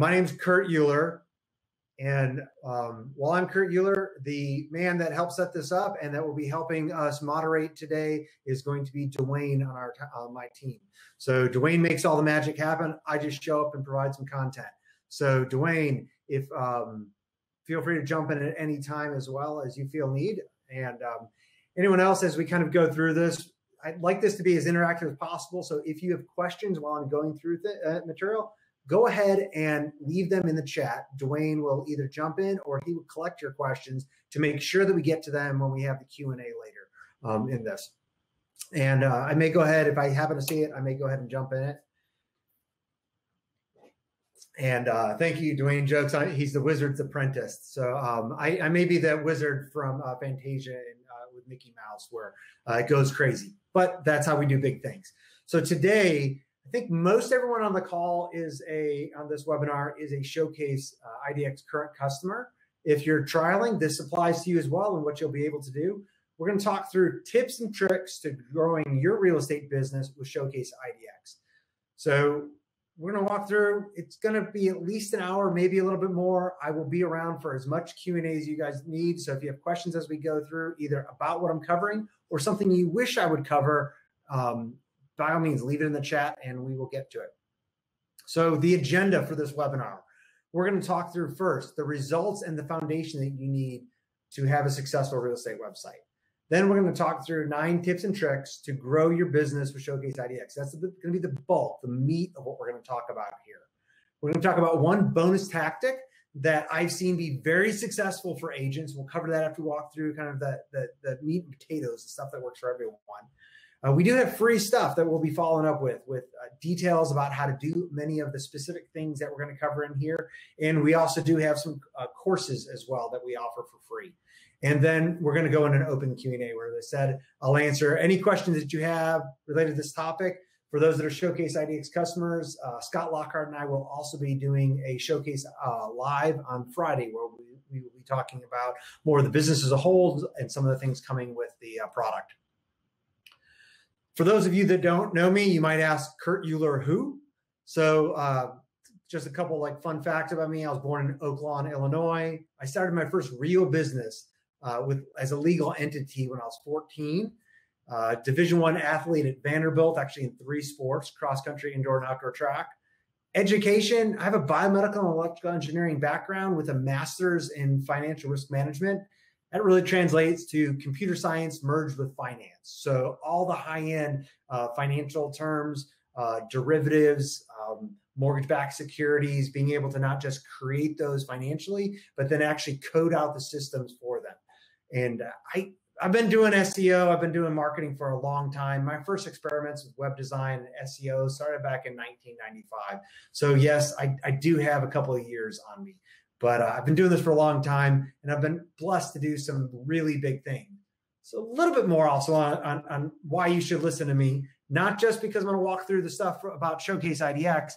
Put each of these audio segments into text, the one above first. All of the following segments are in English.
my name's Kurt Uhlir. And um, while I'm Kurt Uhlir, the man that helped set this up and that will be helping us moderate today is going to be Dwayne on our on my team. So Dwayne makes all the magic happen. I just show up and provide some content. So Dwayne, if um, feel free to jump in at any time as well as you feel need. And um, anyone else, as we kind of go through this, I'd like this to be as interactive as possible. So if you have questions while I'm going through the uh, material, go ahead and leave them in the chat. Dwayne will either jump in or he will collect your questions to make sure that we get to them when we have the Q and A later um, in this. And uh, I may go ahead if I happen to see it, I may go ahead and jump in it. And uh, thank you, Dwayne Jokes. He's the wizard's apprentice. So um, I, I, may be that wizard from uh, Fantasia and, uh, with Mickey Mouse, where uh, it goes crazy. But that's how we do big things. So today, I think most everyone on the call is a on this webinar is a showcase uh, IDX current customer. If you're trialing, this applies to you as well, and what you'll be able to do. We're going to talk through tips and tricks to growing your real estate business with Showcase IDX. So we're going to walk through. It's going to be at least an hour, maybe a little bit more. I will be around for as much Q and A as you guys need. So if you have questions as we go through, either about what I'm covering or something you wish I would cover, um, by all means, leave it in the chat and we will get to it. So the agenda for this webinar, we're going to talk through first the results and the foundation that you need to have a successful real estate website. Then we're going to talk through nine tips and tricks to grow your business with Showcase IDX. That's going to be the bulk, the meat of what we're going to talk about here. We're going to talk about one bonus tactic that I've seen be very successful for agents. We'll cover that after we walk through kind of the, the, the meat and potatoes, the stuff that works for everyone. Uh, we do have free stuff that we'll be following up with, with uh, details about how to do many of the specific things that we're going to cover in here. And we also do have some uh, courses as well that we offer for free. And then we're going to go in an open Q&A where they said, I'll answer any questions that you have related to this topic. For those that are Showcase IDX customers, uh, Scott Lockhart and I will also be doing a showcase uh, live on Friday where we, we, will be talking about more of the business as a whole and some of the things coming with the uh, product. For those of you that don't know me, you might ask Kurt Uhlir who? So uh, just a couple like fun facts about me. I was born in Oak Lawn, Illinois. I started my first real business uh, with as a legal entity when I was 14. Uh, Division one athlete at Vanderbilt, actually in three sports: cross country, indoor, and outdoor track. Education: I have a biomedical and electrical engineering background with a master's in financial risk management. That really translates to computer science merged with finance. So all the high-end uh, financial terms, uh, derivatives, um, mortgage-backed securities, being able to not just create those financially, but then actually code out the systems for them. And I, I've been doing SEO, I've been doing marketing for a long time. My first experiments with web design and SEO started back in 1995. So, yes, I, I do have a couple of years on me, but uh, I've been doing this for a long time and I've been blessed to do some really big things. So, a little bit more also on, on, on why you should listen to me, not just because I'm going to walk through the stuff about Showcase IDX,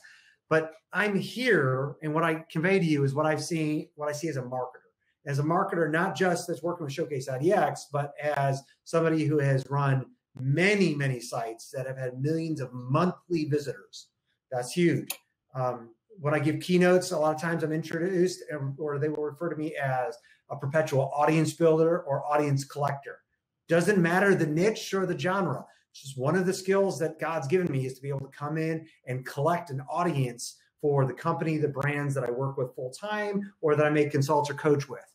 but I'm here and what I convey to you is what I've seen, what I see as a marketer as a marketer, not just that's working with Showcase IDX, but as somebody who has run many, many sites that have had millions of monthly visitors. That's huge. Um, when I give keynotes, a lot of times I'm introduced, or they will refer to me as a perpetual audience builder or audience collector. Doesn't matter the niche or the genre. It's just one of the skills that God's given me is to be able to come in and collect an audience for the company, the brands that I work with full time, or that I may consult or coach with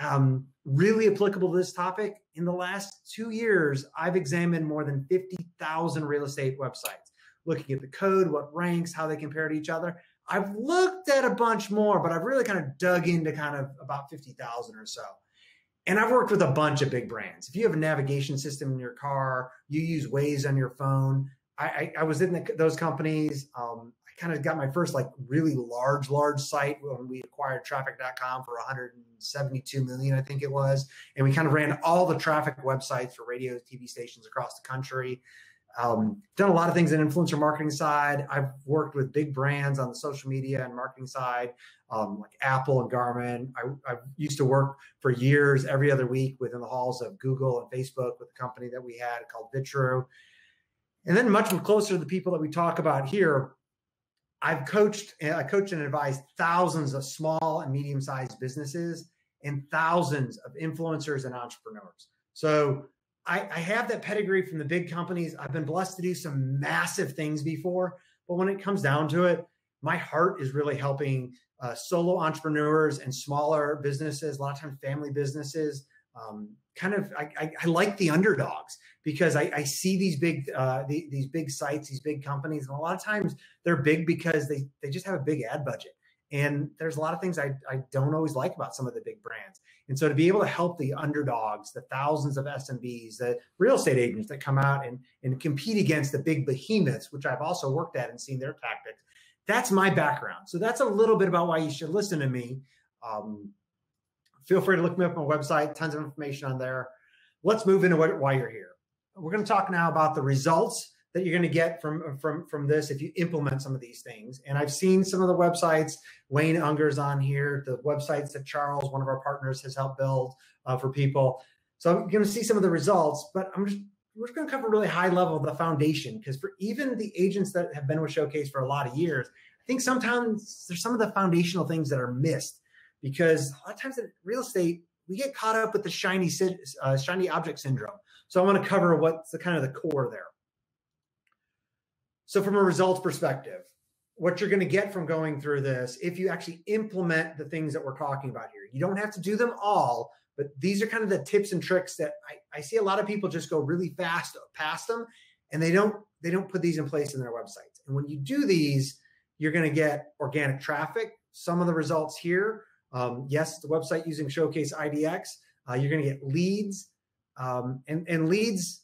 um, really applicable to this topic. In the last two years, I've examined more than 50,000 real estate websites, looking at the code, what ranks, how they compare to each other. I've looked at a bunch more, but I've really kind of dug into kind of about 50,000 or so. And I've worked with a bunch of big brands. If you have a navigation system in your car, you use Waze on your phone. I, I, I was in the, those companies. Um, kind of got my first like really large, large site when we acquired traffic.com for 172 million, I think it was. And we kind of ran all the traffic websites for radio, TV stations across the country. Um, done a lot of things in influencer marketing side. I've worked with big brands on the social media and marketing side, um, like Apple and Garmin. I, I, used to work for years, every other week, within the halls of Google and Facebook with a company that we had called Vitrue. And then much closer to the people that we talk about here, I've coached, I coached and advised thousands of small and medium sized businesses and thousands of influencers and entrepreneurs. So I, I, have that pedigree from the big companies. I've been blessed to do some massive things before, but when it comes down to it, my heart is really helping uh, solo entrepreneurs and smaller businesses, a lot of times family businesses. Um, kind of, I, I, I, like the underdogs because I, I see these big, uh, the, these big sites, these big companies, and a lot of times they're big because they they just have a big ad budget. And there's a lot of things I, I don't always like about some of the big brands. And so to be able to help the underdogs, the thousands of SMBs, the real estate agents that come out and, and compete against the big behemoths, which I've also worked at and seen their tactics, that's my background. So that's a little bit about why you should listen to me. Um, feel free to look me up on my website, tons of information on there. Let's move into what, why you're here. We're going to talk now about the results that you're going to get from from from this if you implement some of these things. And I've seen some of the websites. Wayne Unger's on here. The websites that Charles, one of our partners, has helped build uh, for people. So I'm going to see some of the results, but I'm just we're just going to cover really high level the foundation because for even the agents that have been with Showcase for a lot of years, I think sometimes there's some of the foundational things that are missed because a lot of times in real estate we get caught up with the shiny uh, shiny object syndrome. So I want to cover what's the kind of the core there. So, from a results perspective, what you're going to get from going through this, if you actually implement the things that we're talking about here, you don't have to do them all, but these are kind of the tips and tricks that I, I see a lot of people just go really fast past them, and they don't they don't put these in place in their websites. And when you do these, you're going to get organic traffic. Some of the results here, um, yes, the website using Showcase IDX, uh, you're going to get leads, um, and and leads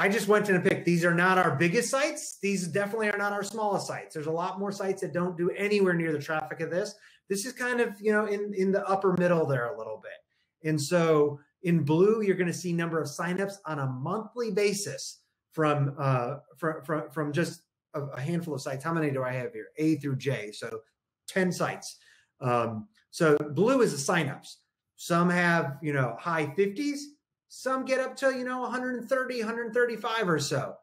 I just went and picked these are not our biggest sites. These definitely are not our smallest sites. There's a lot more sites that don't do anywhere near the traffic of this. This is kind of, you know, in, in the upper middle there a little bit. And so in blue, you're going to see number of signups on a monthly basis from uh, from, from, from just a, a, handful of sites. How many do I have here? A through J. So 10 sites. Um, so blue is the signups. Some have, you know, high 50s, some get up to, you know, 130, 135 or so.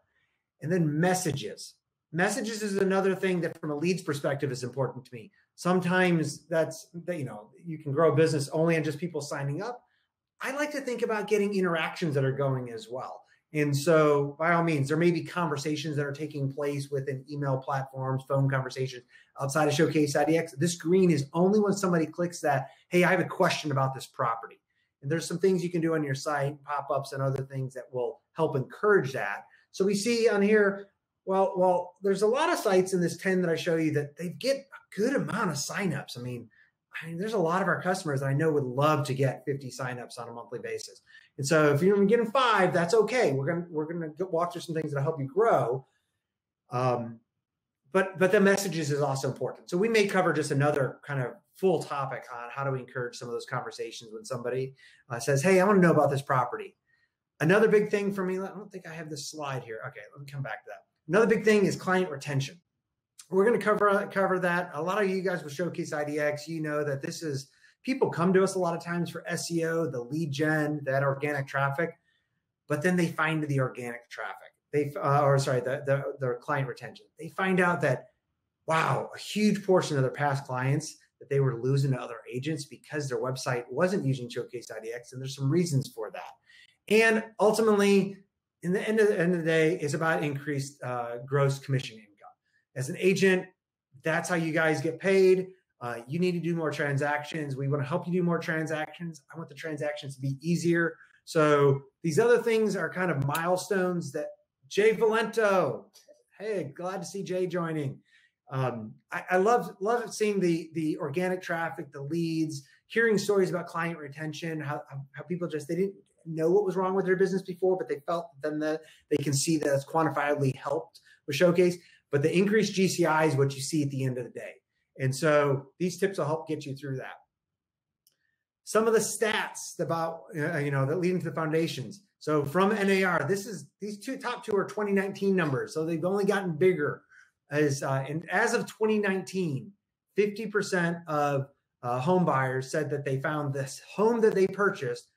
And then messages. Messages is another thing that from a leads perspective is important to me. Sometimes that's, that you know, you can grow a business only on just people signing up. I like to think about getting interactions that are going as well. And so, by all means, there may be conversations that are taking place within email platforms, phone conversations outside of Showcase IDX. This green is only when somebody clicks that, hey, I have a question about this property. And there's some things you can do on your site, pop ups and other things that will help encourage that. So we see on here, well, well, there's a lot of sites in this 10 that I show you that they get a good amount of signups. I mean, I mean, there's a lot of our customers that I know would love to get 50 signups on a monthly basis. And so if you're getting five, that's okay. We're gonna we're gonna walk through some things that help you grow. Um, but but the messages is also important. So we may cover just another kind of full topic on how do we encourage some of those conversations when somebody uh, says, "Hey, I want to know about this property." Another big thing for me, I don't think I have this slide here. Okay, let me come back to that. Another big thing is client retention. We're going to cover cover that. A lot of you guys with Showcase IDX, you know that this is people come to us a lot of times for SEO, the lead gen, that organic traffic, but then they find the organic traffic. They uh, or sorry, the, the the client retention. They find out that wow, a huge portion of their past clients that they were losing to other agents because their website wasn't using Showcase IDX, and there's some reasons for that. And ultimately, in the end of the end of the day, is about increased uh, gross commission income. As an agent, that's how you guys get paid. Uh, you need to do more transactions. We want to help you do more transactions. I want the transactions to be easier. So these other things are kind of milestones that Jay Valento. Hey, glad to see Jay joining. Um, I, I love love seeing the the organic traffic, the leads, hearing stories about client retention, how how people just they didn't know what was wrong with their business before, but they felt then that they can see that it's quantifiably helped with Showcase. But the increased GCI is what you see at the end of the day. And so these tips will help get you through that. Some of the stats about uh, you know that lead into the foundations. So from NAR, this is these two top two are 2019 numbers, so they've only gotten bigger is uh, and as of 2019, 50% of uh, home buyers said that they found this home that they purchased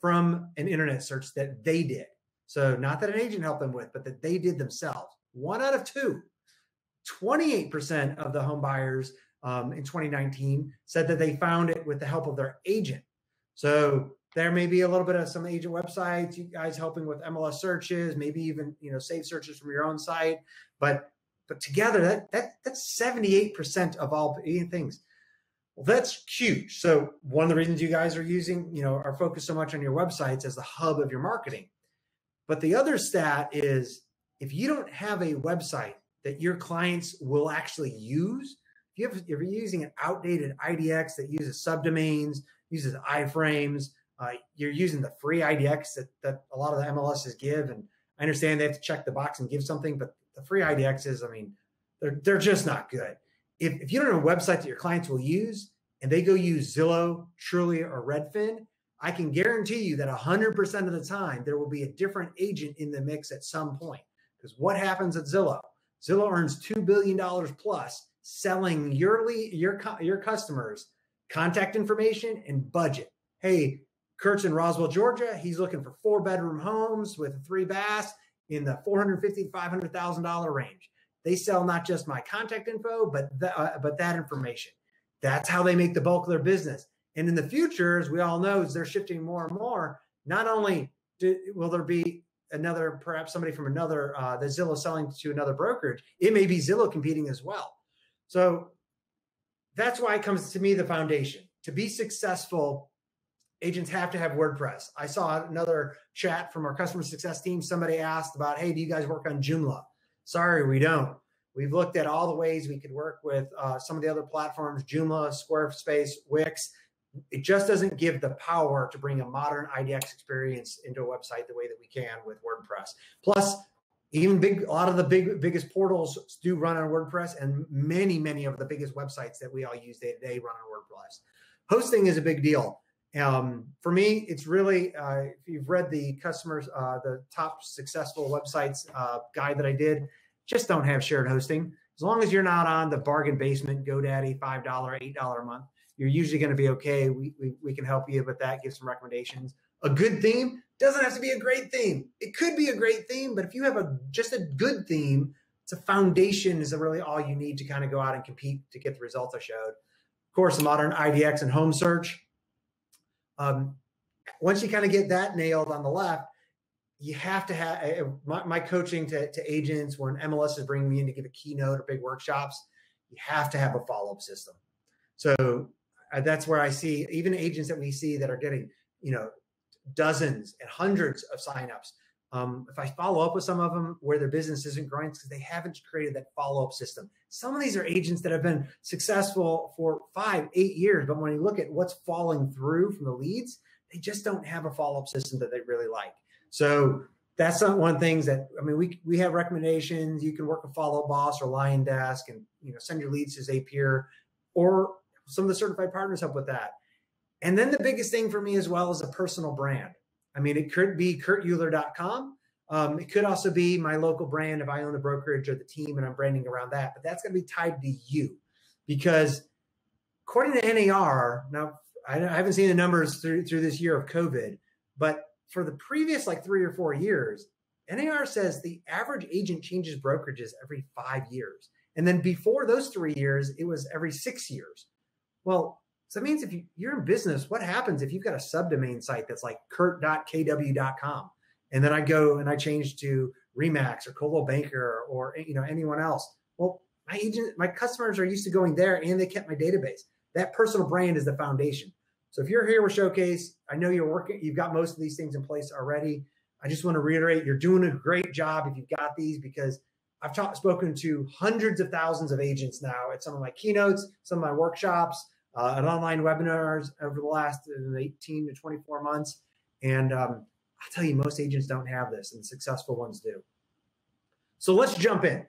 from an internet search that they did. So not that an agent helped them with, but that they did themselves. One out of two. 28% of the home buyers um, in 2019 said that they found it with the help of their agent. So there may be a little bit of some agent websites, you guys helping with MLS searches, maybe even you know save searches from your own site, but but together that that that's 78% of all things. Well, that's huge. So one of the reasons you guys are using, you know, are focused so much on your websites as the hub of your marketing. But the other stat is if you don't have a website that your clients will actually use, if, you have, if you're using an outdated IDX that uses subdomains, uses iframes, uh, you're using the free IDX that, that a lot of the MLSs give. And I understand they have to check the box and give something, but the free IDXs, I mean, they're, they're just not good if, if you don't have a website that your clients will use and they go use Zillow, Trulia, or Redfin, I can guarantee you that 100% of the time there will be a different agent in the mix at some point. Because what happens at Zillow? Zillow earns $2 billion plus selling yearly your, your customers contact information and budget. Hey, Kurt's in Roswell, Georgia. He's looking for four bedroom homes with three baths in the $450,000 to $500,000 range. They sell not just my contact info, but the, uh, but that information. That's how they make the bulk of their business. And in the future, as we all know, as they're shifting more and more, not only do, will there be another, perhaps somebody from another, uh, the Zillow selling to another brokerage, it may be Zillow competing as well. So that's why it comes to me the foundation. To be successful, agents have to have WordPress. I saw another chat from our customer success team. Somebody asked about, hey, do you guys work on Joomla? Sorry, we don't. We've looked at all the ways we could work with uh, some of the other platforms, Joomla, Squarespace, Wix. It just doesn't give the power to bring a modern IDX experience into a website the way that we can with WordPress. Plus, even big a lot of the big biggest portals do run on WordPress, and many many of the biggest websites that we all use day to day run on WordPress. Hosting is a big deal. Um, for me, it's really uh, if you've read the customers, uh, the top successful websites uh, guide that I did, just don't have shared hosting. As long as you're not on the bargain basement, GoDaddy, five dollar, eight dollar a month, you're usually going to be okay. We, we we can help you with that. Give some recommendations. A good theme doesn't have to be a great theme. It could be a great theme, but if you have a just a good theme, it's a foundation is really all you need to kind of go out and compete to get the results I showed. Of course, the modern IDX and home search um, once you kind of get that nailed on the left, you have to have uh, my, my, coaching to, to agents when MLS is bringing me in to give a keynote or big workshops. You have to have a follow up system. So uh, that's where I see even agents that we see that are getting you know dozens and hundreds of signups. Um, if I follow up with some of them where their business isn't growing, because they haven't created that follow up system. Some of these are agents that have been successful for five, eight years, but when you look at what's falling through from the leads, they just don't have a follow up system that they really like. So that's not one of the things that I mean. We we have recommendations. You can work with Follow up Boss or Lion Desk, and you know send your leads to Zapier, or some of the certified partners help with that. And then the biggest thing for me as well is a personal brand. I mean, it could be kurtuhlir.com. Um, it could also be my local brand if I own the brokerage or the team and I'm branding around that, but that's going to be tied to you because according to NAR, now I haven't seen the numbers through, through this year of COVID, but for the previous like three or four years, NAR says the average agent changes brokerages every five years. And then before those three years, it was every six years. Well, so that means if you, you're in business, what happens if you've got a subdomain site that's like kurt.kw.com? And then I go and I change to Remax or Coldwell Banker or you know anyone else. Well, my agent, my customers are used to going there and they kept my database. That personal brand is the foundation. So if you're here with Showcase, I know you're working, you've got most of these things in place already. I just want to reiterate, you're doing a great job if you've got these because I've taught, spoken to hundreds of thousands of agents now at some of my keynotes, some of my workshops, uh, online webinars over the last uh, 18 to 24 months. And um, I'll tell you, most agents don't have this, and successful ones do. So let's jump in.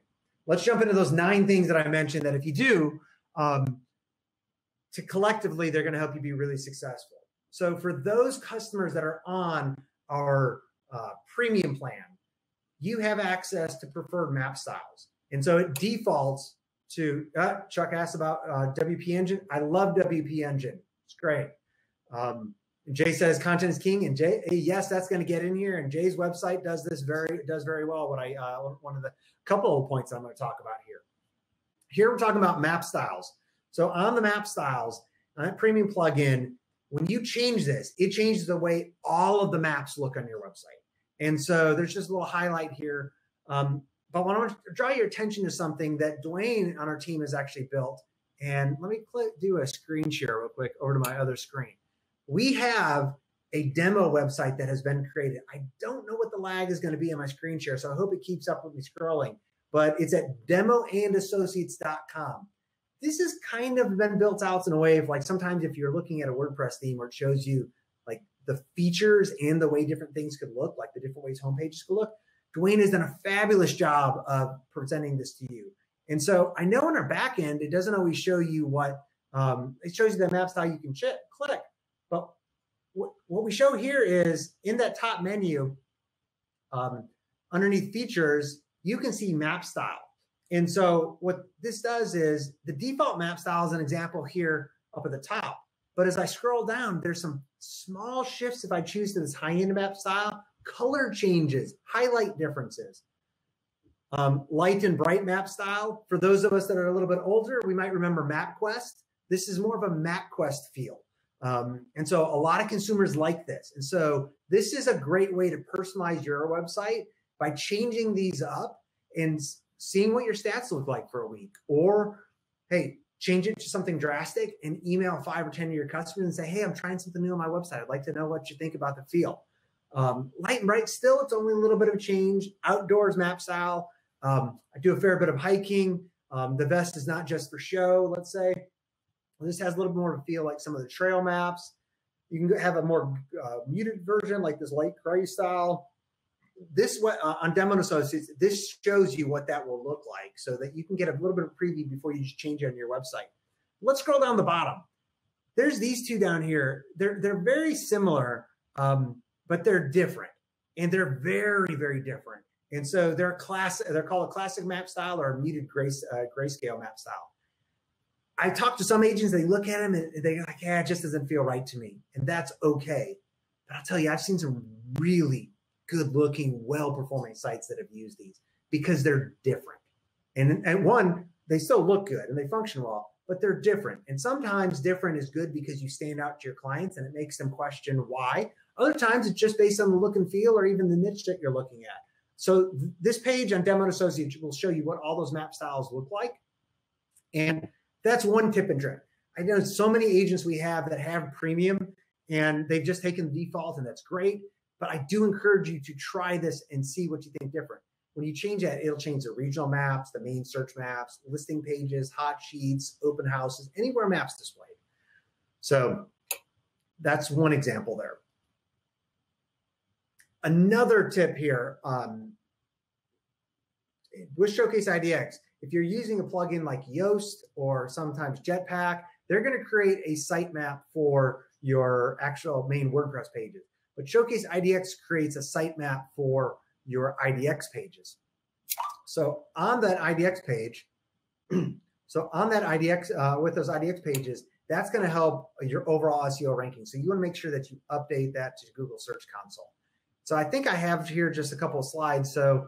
Let's jump into those nine things that I mentioned that if you do, um, to collectively, they're going to help you be really successful. So for those customers that are on our uh, premium plan, you have access to preferred map styles. And so it defaults to uh, Chuck asked about uh, WP Engine. I love WP Engine. It's great. Um, Jay says content is king, and Jay, yes, that's going to get in here. And Jay's website does this very does very well. What I uh, one of the couple of points I'm going to talk about here. here we're talking about map styles. So on the map styles, on that premium plugin, when you change this, it changes the way all of the maps look on your website. And so there's just a little highlight here. Um, but I want to draw your attention to something that Dwayne on our team has actually built. And let me click, do a screen share real quick over to my other screen. We have a demo website that has been created. I don't know what the lag is going to be in my screen share, so I hope it keeps up with me scrolling. But it's at demoandassociates.com. This has kind of been built out in a way of like sometimes if you're looking at a WordPress theme where it shows you like the features and the way different things could look, like the different ways homepages could look. Dwayne has done a fabulous job of presenting this to you. And so I know in our back end, it doesn't always show you what um, it shows you the map style you can ch- click. But what, we show here is in that top menu, um, underneath features, you can see map style. And so what this does is the default map style is an example here up at the top. But as I scroll down, there's some small shifts if I choose to this high end map style, color changes, highlight differences. Um, light and bright map style. For those of us that are a little bit older, we might remember MapQuest. This is more of a MapQuest feel. Um, and so a lot of consumers like this. And so this is a great way to personalize your website by changing these up and seeing what your stats look like for a week. Or, hey, change it to something drastic and email five or 10 of your customers and say, hey, I'm trying something new on my website. I'd like to know what you think about the feel. Um, light and bright still, it's only a little bit of change. Outdoors map style. Um, I do a fair bit of hiking. Um, the vest is not just for show, let's say. This has a little bit more of a feel like some of the trail maps. You can have a more uh, muted version like this light gray style. This uh, on Demo Associates, this shows you what that will look like so that you can get a little bit of preview before you change it on your website. Let's scroll down the bottom. There's these two down here. They're, they're very similar, um, but they're different. And they're very, very different. And so they're class. They're called a classic map style or a muted gray, uh, grayscale map style. I talk to some agents, they look at them and they're like, yeah, it just doesn't feel right to me. And that's okay. But I'll tell you, I've seen some really good looking, well performing sites that have used these because they're different. And, and one, they still look good and they function well, but they're different. And sometimes different is good because you stand out to your clients and it makes them question why. Other times it's just based on the look and feel or even the niche that you're looking at. So th- this page on Demo Associates will show you what all those map styles look like. And that's one tip and trick. I know so many agents we have that have premium and they've just taken the default and that's great. But I do encourage you to try this and see what you think different. When you change that, it'll change the regional maps, the main search maps, listing pages, hot sheets, open houses, anywhere maps displayed. So that's one example there. Another tip here um, with Showcase IDX, if you're using a plugin like Yoast or sometimes Jetpack, they're going to create a sitemap for your actual main WordPress pages. But Showcase IDX creates a sitemap for your IDX pages. So on that IDX page, so on that IDX, uh, with those IDX pages, that's going to help your overall SEO ranking. So you want to make sure that you update that to Google Search Console. So I think I have here just a couple of slides. So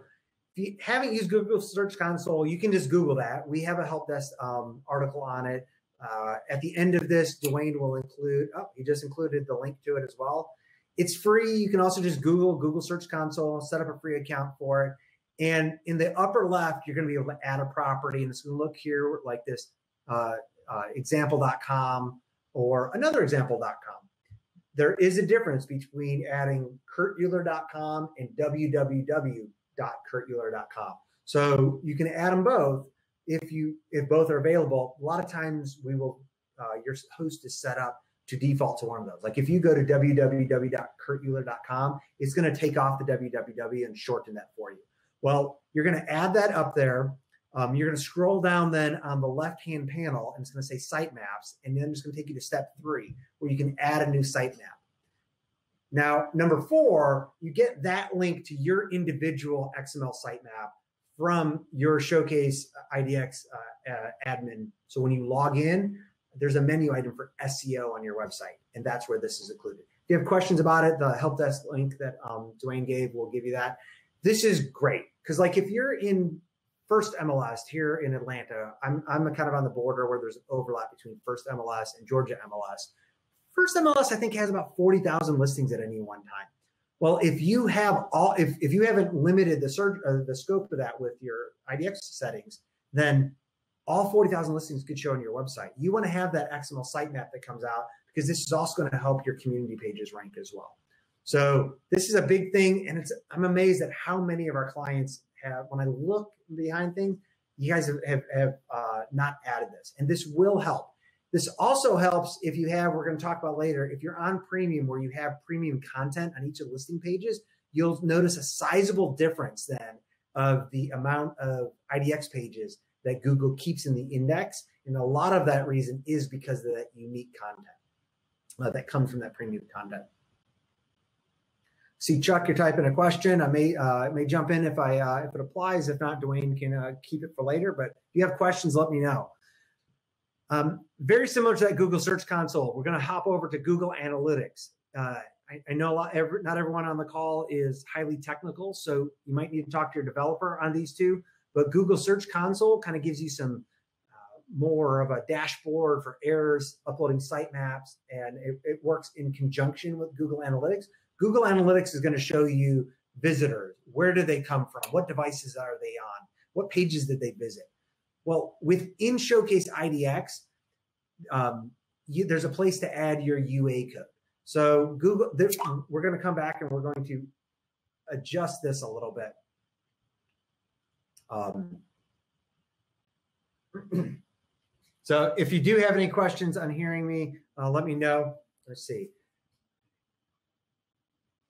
if you haven't used Google Search Console, you can just Google that. We have a help desk um, article on it. Uh, at the end of this, Dwayne will include, oh, he just included the link to it as well. It's free. You can also just Google Google Search Console, set up a free account for it. And in the upper left, you're going to be able to add a property. And it's going to look here like this uh, uh, example.com or another example.com. There is a difference between adding kurtuhlir.com and www.kurtuhlir.com. So you can add them both if you if both are available. A lot of times we will uh, your host is set up to default to one of those. Like if you go to www.kurtuhlir.com, it's going to take off the www and shorten that for you. Well, you're going to add that up there. Um, you're going to scroll down then on the left hand panel and it's going to say sitemaps. And then it's going to take you to step three where you can add a new sitemap. Now, number four, you get that link to your individual XML sitemap from your Showcase IDX uh, uh, admin. So when you log in, there's a menu item for SEO on your website, and that's where this is included. If you have questions about it, the help desk link that um, Dwayne gave will give you that. This is great because, like, if you're in First MLS here in Atlanta. I'm I'm kind of on the border where there's an overlap between First MLS and Georgia MLS. First MLS, I think, has about 40,000 listings at any one time. Well, if you have all, if, if you haven't limited the search, uh, the scope of that with your IDX settings, then all 40,000 listings could show on your website. You want to have that XML sitemap that comes out because this is also going to help your community pages rank as well. So this is a big thing, and it's I'm amazed at how many of our clients have. When I look behind things, you guys have have, have uh, not added this, and this will help. This also helps if you have, we're going to talk about later, if you're on premium where you have premium content on each of the listing pages, you'll notice a sizable difference then of the amount of IDX pages that Google keeps in the index. And a lot of that reason is because of that unique content uh, that comes from that premium content. See, Chuck, you're typing a question. I may uh, may jump in if I uh, if it applies. If not, Dwayne can uh, keep it for later. But if you have questions, let me know. Um, very similar to that Google Search Console, we're going to hop over to Google Analytics. Uh, I, know a lot, every, not everyone on the call is highly technical, so you might need to talk to your developer on these two. But Google Search Console kind of gives you some uh, more of a dashboard for errors, uploading sitemaps, and it, it works in conjunction with Google Analytics. Google Analytics is going to show you visitors. Where do they come from? What devices are they on? What pages did they visit? Well, within Showcase IDX, um, you, there's a place to add your UA code. So Google, we're going to come back and we're going to adjust this a little bit. Um, so if you do have any questions on hearing me, uh, let me know. Let's see.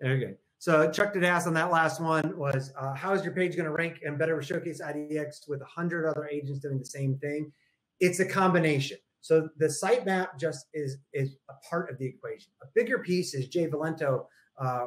Okay. So Chuck did ask on that last one was uh, how is your page going to rank and better Showcase IDX with 100 other agents doing the same thing? It's a combination. So the sitemap just is is a part of the equation. A bigger piece, as Jay Valento uh,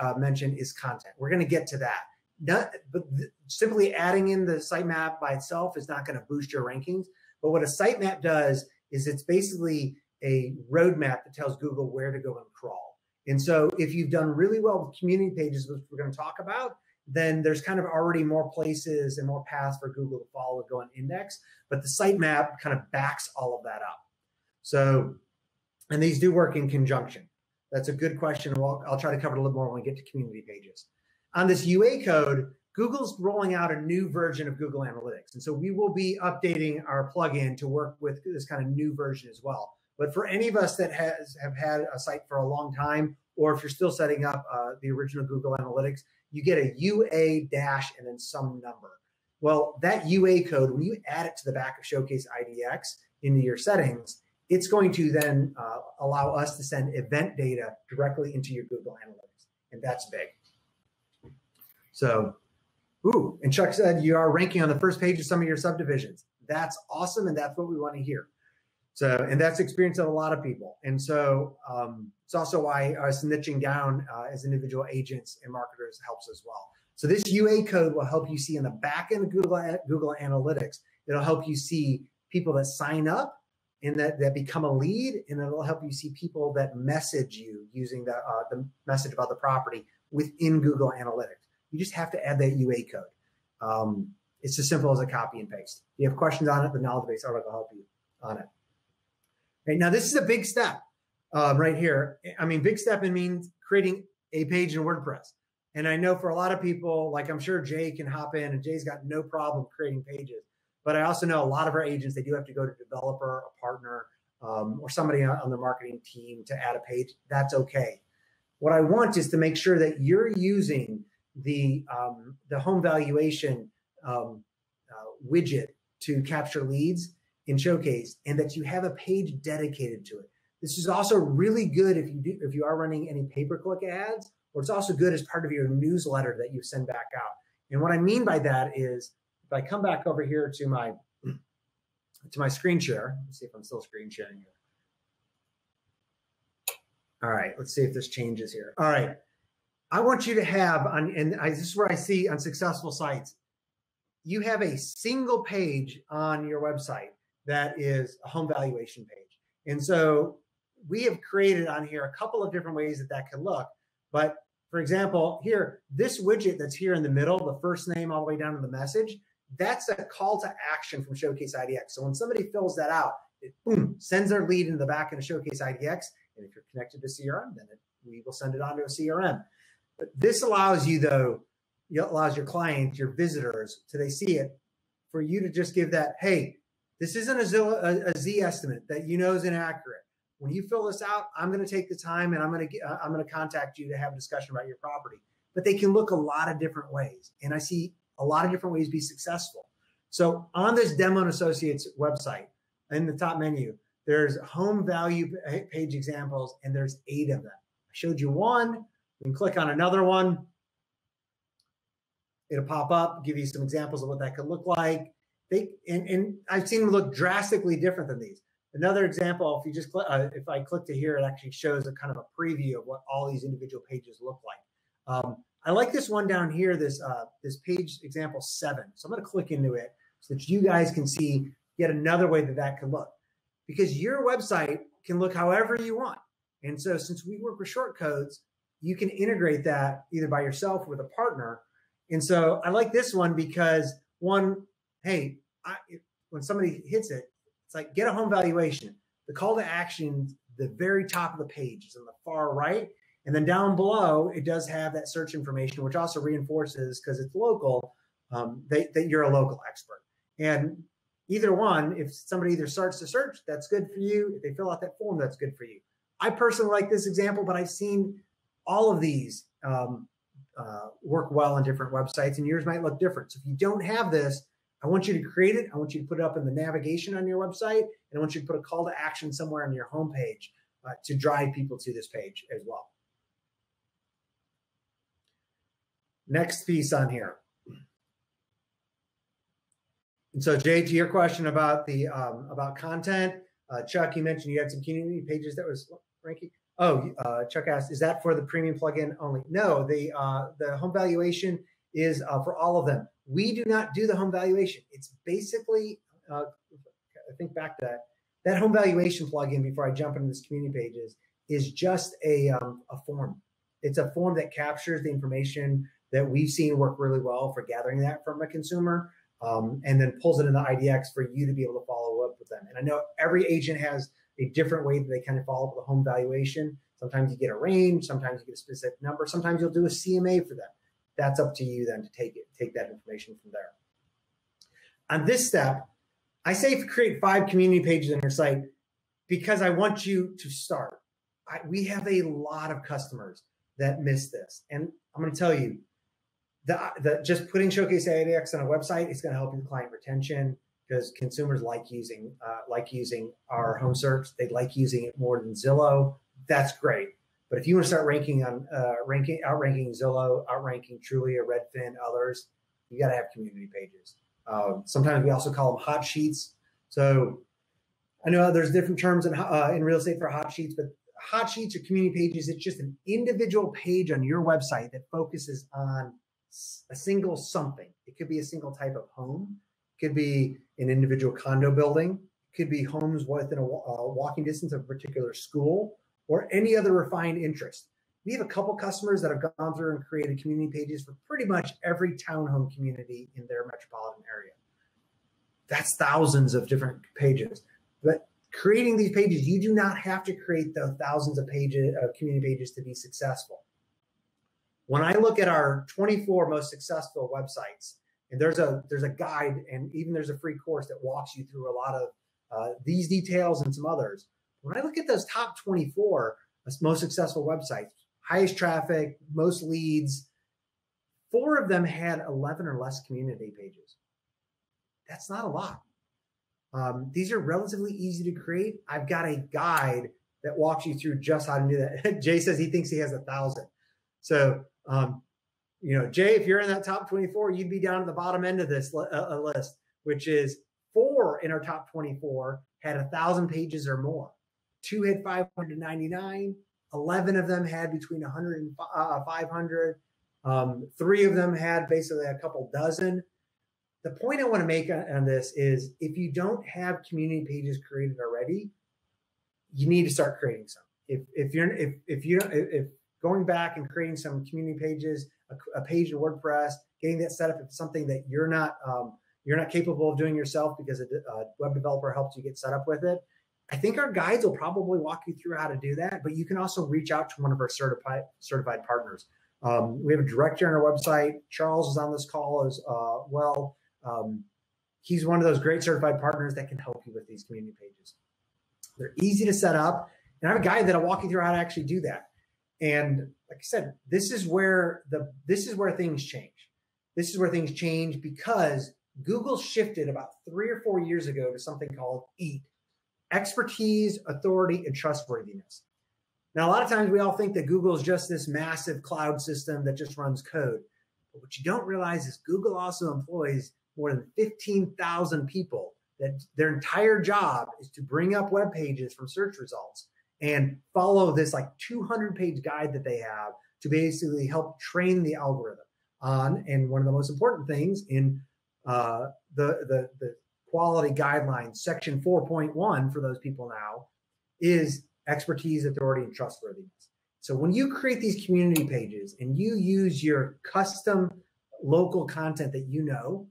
uh, mentioned, is content. We're going to get to that. Not, but th- simply adding in the sitemap by itself is not going to boost your rankings. But what a sitemap does is it's basically a roadmap that tells Google where to go and crawl. And so if you've done really well with community pages, which we're going to talk about, then there's kind of already more places and more paths for Google to follow, and go and index. But the sitemap kind of backs all of that up. So, and these do work in conjunction. That's a good question. Well, I'll try to cover it a little more when we get to community pages. On this UA code, Google's rolling out a new version of Google Analytics. And so we will be updating our plugin to work with this kind of new version as well. But for any of us that has have had a site for a long time, or if you're still setting up uh, the original Google Analytics, you get a UA dash and then some number. Well, that UA code, when you add it to the back of Showcase IDX into your settings, it's going to then uh, allow us to send event data directly into your Google Analytics. And that's big. So, ooh, and Chuck said you are ranking on the first page of some of your subdivisions. That's awesome. And that's what we want to hear. So, and that's experience of a lot of people. And so, um, it's also why us niching down uh, as individual agents and marketers helps as well. So, this UA code will help you see in the back end of Google Google Analytics. It'll help you see people that sign up and that, that become a lead, and it'll help you see people that message you using the uh, the message about the property within Google Analytics. You just have to add that UA code. Um, it's as simple as a copy and paste. If you have questions on it, the knowledge base article will help you on it. Okay, now this is a big step uh, right here. I mean, big step in means creating a page in WordPress. And I know for a lot of people, like I'm sure Jay can hop in, and Jay's got no problem creating pages. But I also know a lot of our agents, they do have to go to developer, a partner, um, or somebody on the marketing team to add a page. That's okay. What I want is to make sure that you're using the um, the home valuation um, uh, widget to capture leads in Showcase and that you have a page dedicated to it. This is also really good if you do if you are running any pay-per-click ads, or it's also good as part of your newsletter that you send back out. And what I mean by that is if I come back over here to my to my screen share, let's see if I'm still screen sharing here. All right, let's see if this changes here. All right. I want you to have on and I, this is where I see on successful sites, you have a single page on your website that is a home valuation page. And so we have created on here a couple of different ways that that could look. But for example, here, this widget that's here in the middle, the first name all the way down to the message, that's a call to action from Showcase IDX. So when somebody fills that out, it boom sends their lead into the back end of Showcase IDX. And if you're connected to CRM, then it, we will send it on to a CRM. But this allows you though, it allows your clients, your visitors, to they see it, for you to just give that, hey, this isn't a Z, estimate that you know is inaccurate. When you fill this out, I'm going to take the time and I'm going to uh, I'm going to contact you to have a discussion about your property. But they can look a lot of different ways, and I see a lot of different ways to be successful. So on this Demo and Associates website, in the top menu, there's home value page examples, and there's eight of them. I showed you one. You can click on another one. It'll pop up, give you some examples of what that could look like. They and, and I've seen them look drastically different than these. Another example, if you just click, uh, if I click to here, it actually shows a kind of a preview of what all these individual pages look like. Um, I like this one down here, this uh, this page example seven. So I'm going to click into it so that you guys can see yet another way that that can look. Because your website can look however you want. And so since we work with short codes, you can integrate that either by yourself or with a partner. And so I like this one because one, hey, I, when somebody hits it, it's like get a home valuation. The call to action, the very top of the page is on the far right. And then down below, it does have that search information, which also reinforces because it's local, um, that, that you're a local expert. And either one, if somebody either starts to search, that's good for you. If they fill out that form, that's good for you. I personally like this example, but I've seen all of these um, uh, work well on different websites, and yours might look different. So if you don't have this, I want you to create it. I want you to put it up in the navigation on your website, and I want you to put a call to action somewhere on your homepage uh, to drive people to this page as well. Next piece on here. And so, Jay, to your question about the um, about content, uh, Chuck, you mentioned you had some community pages that was ranking. Oh, uh, Chuck asked, is that for the premium plugin only? No, the uh, the home valuation is uh, for all of them. We do not do the home valuation. It's basically, uh, I think back to that that home valuation plugin before I jump into this community pages is just a um, a form. It's a form that captures the information that we've seen work really well for gathering that from a consumer um, and then pulls it into IDX for you to be able to follow up with them. And I know every agent has a different way that they kind of follow up with a home valuation. Sometimes you get a range, sometimes you get a specific number, sometimes you'll do a CMA for them. That's up to you then to take it, take that information from there. On this step, I say create five community pages on your site because I want you to start. I, we have a lot of customers that miss this. And I'm going to tell you, the, the just putting Showcase IDX on a website is going to help your client retention because consumers like using uh, like using our home search. They like using it more than Zillow. That's great. But if you want to start ranking on uh, ranking outranking Zillow, outranking Trulia, Redfin, others, you got to have community pages. Um, sometimes we also call them hot sheets. So I know there's different terms in uh, in real estate for hot sheets, but hot sheets or community pages, it's just an individual page on your website that focuses on a single something. It could be a single type of home, it could be an individual condo building, it could be homes within a, a walking distance of a particular school, or any other refined interest. We have a couple customers that have gone through and created community pages for pretty much every townhome community in their metropolitan area. That's thousands of different pages. But creating these pages, you do not have to create the thousands of pages of community pages to be successful. When I look at our 24 most successful websites, and there's a there's a guide, and even there's a free course that walks you through a lot of uh, these details and some others. When I look at those top 24 most successful websites, highest traffic, most leads, four of them had 11 or less community pages. That's not a lot. Um, these are relatively easy to create. I've got a guide that walks you through just how to do that. Jay says he thinks he has a thousand. So um, you know, Jay, if you're in that top 24, you'd be down at the bottom end of this li- uh, list, which is four in our top 24 had a thousand pages or more. Two had 599. 11 of them had between 100 and uh, 500. Um, three of them had basically a couple dozen. The point I want to make on, on this is if you don't have community pages created already, you need to start creating some. If, if you're if if you don't if going back and creating some community pages, a, a page in WordPress, getting that set up if something that you're not um, you're not capable of doing yourself because a, a web developer helps you get set up with it, I think our guides will probably walk you through how to do that. But you can also reach out to one of our certified certified partners. Um, we have a director on our website. Charles is on this call as uh, well. Um, he's one of those great certified partners that can help you with these community pages. They're easy to set up, and I have a guide that'll walk you through how to actually do that. And like I said, this is where the this is where things change. This is where things change because Google shifted about three or four years ago to something called EAT expertise, authority, and trustworthiness. Now, a lot of times we all think that Google is just this massive cloud system that just runs code. But what you don't realize is Google also employs more than 15,000 people that their entire job is to bring up web pages from search results and follow this like 200 page guide that they have to basically help train the algorithm on. And one of the most important things in uh, the, the, the quality guidelines, section 4.1 for those people now, is expertise, authority, and trustworthiness. So when you create these community pages and you use your custom local content that you know,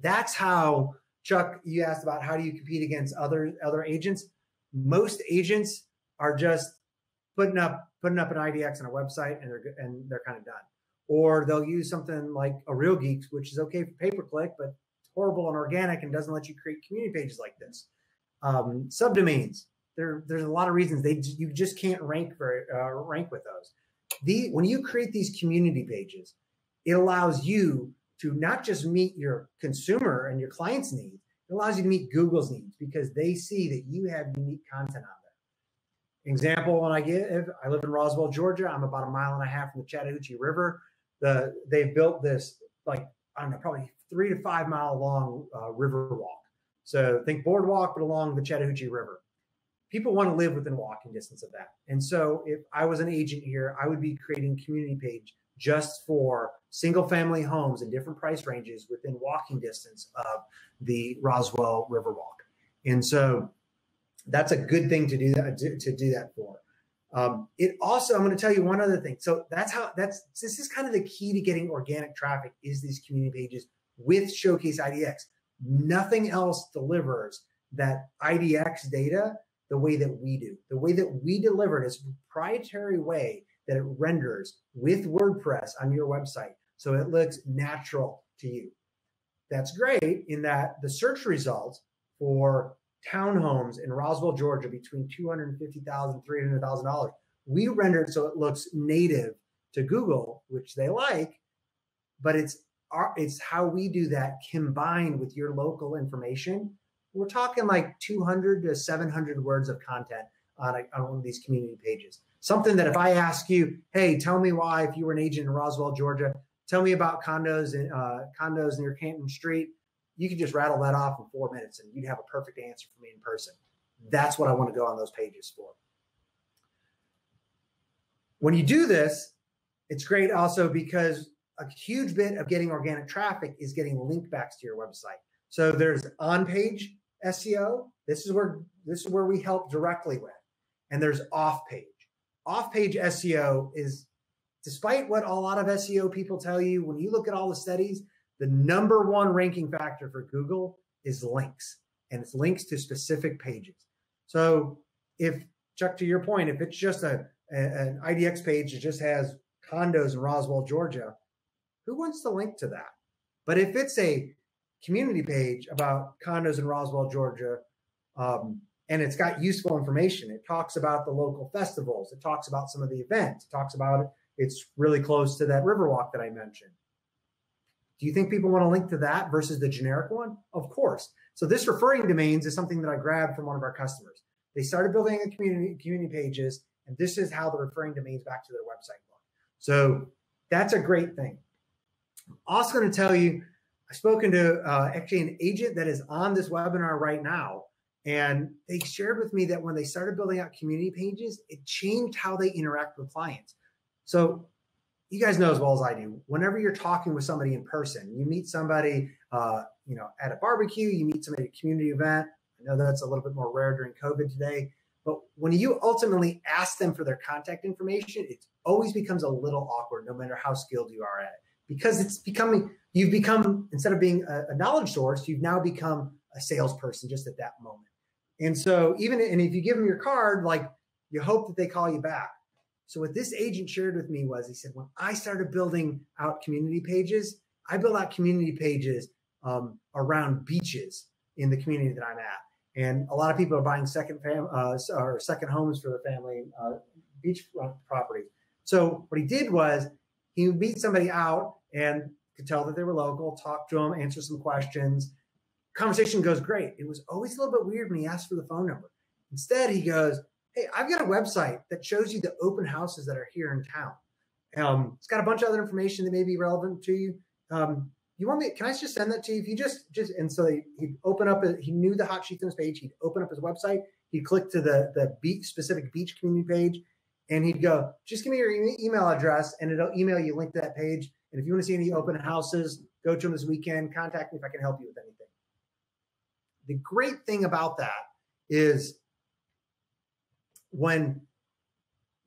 that's how Chuck, you asked about how do you compete against other other agents. Most agents are just putting up putting up an IDX on a website and they're and they're kind of done. Or they'll use something like a Real Geeks, which is okay for pay per click, but horrible and organic and doesn't let you create community pages like this. Um, subdomains. There, there's a lot of reasons they you just can't rank very uh, rank with those. The when you create these community pages, it allows you to not just meet your consumer and your client's needs, it allows you to meet Google's needs because they see that you have unique content on there. Example, when I give, I live in Roswell, Georgia. I'm about a mile and a half from the Chattahoochee River. The they've built this like I don't know, probably three to five mile long uh, river walk. So think boardwalk, but along the Chattahoochee River. People want to live within walking distance of that. And so if I was an agent here, I would be creating community page just for single family homes in different price ranges within walking distance of the Roswell Riverwalk. And so that's a good thing to do that to, do that for. Um, it also, I'm going to tell you one other thing. So that's how that's this is kind of the key to getting organic traffic is these community pages with Showcase IDX. Nothing else delivers that IDX data the way that we do. The way that we deliver it is a proprietary way that it renders with WordPress on your website. So it looks natural to you. That's great in that the search results for townhomes in Roswell, Georgia, between $250,000 $300,000, we rendered so it looks native to Google, which they like, but it's our, it's how we do that combined with your local information. We're talking like 200 to 700 words of content on, a, on one of these community pages. Something that if I ask you, hey, tell me why, if you were an agent in Roswell, Georgia, tell me about condos and uh, condos near Canton Street. You could just rattle that off in four minutes, and you'd have a perfect answer for me in person. That's what I want to go on those pages for. When you do this, it's great also because a huge bit of getting organic traffic is getting link backs to your website. So there's on-page SEO. This is where this is where we help directly with, and there's off-page. Off-page SEO is despite what a lot of SEO people tell you, when you look at all the studies, the number one ranking factor for Google is links, and it's links to specific pages. So if Chuck, to your point, if it's just a, a an IDX page that just has condos in Roswell, Georgia, who wants to link to that? But if it's a community page about condos in Roswell, Georgia, um, and it's got useful information, it talks about the local festivals, it talks about some of the events, it talks about it's really close to that Riverwalk that I mentioned. Do you think people want to link to that versus the generic one? Of course. So this referring domains is something that I grabbed from one of our customers. They started building a community community pages, and this is how the referring domains back to their website look. So that's a great thing. I'm also going to tell you, I've spoken to uh, actually an agent that is on this webinar right now, and they shared with me that when they started building out community pages, it changed how they interact with clients. So you guys know as well as I do, whenever you're talking with somebody in person, you meet somebody, uh, you know, at a barbecue, you meet somebody at a community event. I know that's a little bit more rare during COVID today, but when you ultimately ask them for their contact information, it always becomes a little awkward, no matter how skilled you are at it, because it's becoming you've become instead of being a, a knowledge source, you've now become a salesperson just at that moment. And so even and if you give them your card, like you hope that they call you back. So what this agent shared with me was he said, when I started building out community pages, I built out community pages um, around beaches in the community that I'm at. And a lot of people are buying second fam- uh, or second homes for their family, uh, beachfront properties. So what he did was he would meet somebody out and could tell that they were local, talk to them, answer some questions. Conversation goes great. It was always a little bit weird when he asked for the phone number. Instead, he goes, Hey, I've got a website that shows you the open houses that are here in town. Um, it's got a bunch of other information that may be relevant to you. Um, you want me? Can I just send that to you? If you just just and so he, would open up. He knew the hot sheets on his page. He'd open up his website. He'd click to the the beach specific beach community page, and he'd go, "Just give me your email address, and it'll email you link to that page. And if you want to see any open houses, go to them this weekend. Contact me if I can help you with anything." The great thing about that is when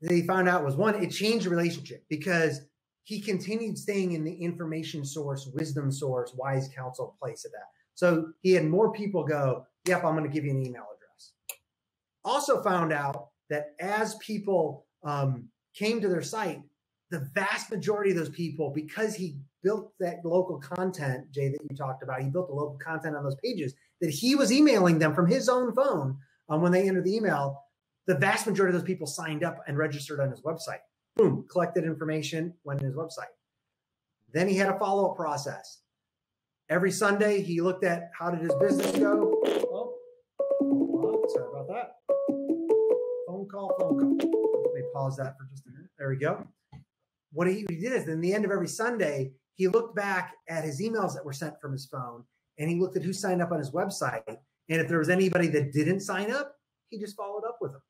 they found out was one, it changed the relationship because he continued staying in the information source, wisdom source, wise counsel place of that. So he had more people go, Yep, I'm going to give you an email address. Also found out that as people um, came to their site, the vast majority of those people, because he built that local content, Jay, that you talked about, he built the local content on those pages that he was emailing them from his own phone um, when they entered the email the vast majority of those people signed up and registered on his website. Boom, collected information, went to his website. Then he had a follow up process. Every Sunday, he looked at how did his business go. Oh, sorry about that. Phone call, phone call. Pause that for just a minute. There we go. What he, he did is, in the end of every Sunday, he looked back at his emails that were sent from his phone and he looked at who signed up on his website. And if there was anybody that didn't sign up, he just followed up with them.